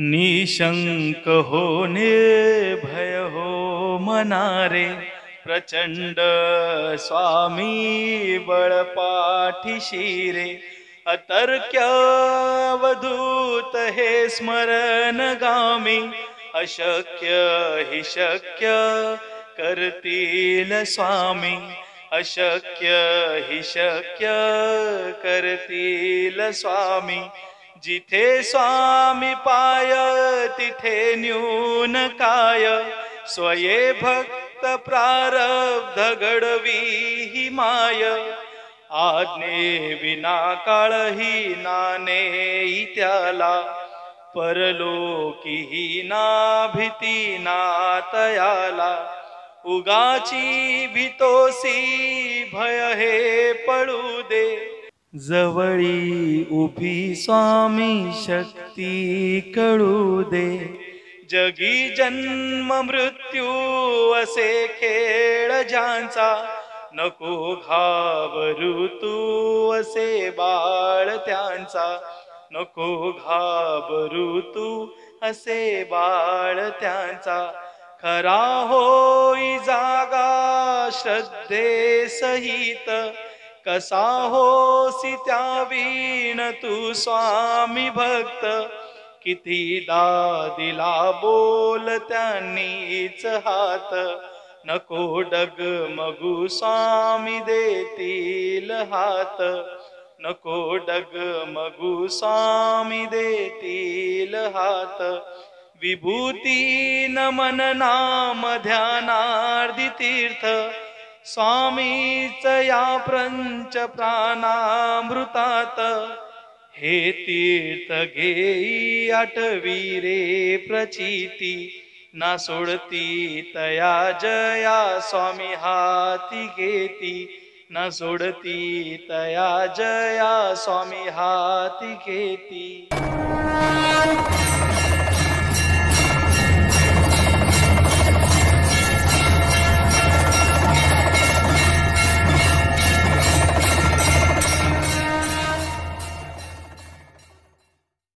निशंक हो भय हो मनारे प्रचंड स्वामी बळपाठीशी रे अतर्क्य अवधूत हे स्मरण गामी अशक्य हि शक्य करतील स्वामी अशक्य हि शक्य करतील स्वामी जिथे स्वामी पाय तिथे न्यून काय. स्वये भक्त प्रारब्ध घडवी ही माय. आज्ञे विना काळही नाने त्याला परलोकीही ना भीती ना तयाला उगाची भीतोसी भय हे पळू दे. जवळी उभी स्वामी शक्ती कळू दे. जगी जन्म मृत्यू असे खेळ ज्यांचा नको घाबरू तू असे बाळ त्यांचा नको घाबरू तू असे बाळ त्यांचा. खरा होई जागा श्रद्धे सहित कसा होसी त्या वीण तू स्वामी भक्त? किती दिला बोल त्यांनीच हात. नको डग मगू स्वामी देतील हात. नको डग मगू स्वामी देतील हात. विभूती नमन नाम ध्यानार्दी तीर्थ. स्वामीच या प्रंच प्राणामृतात. हे तीर्थ घेई आठवी रे प्रचिती. ना सोडती तया जया स्वामी हाती घेती. ना सोडती तया जया स्वामी हाती घेती.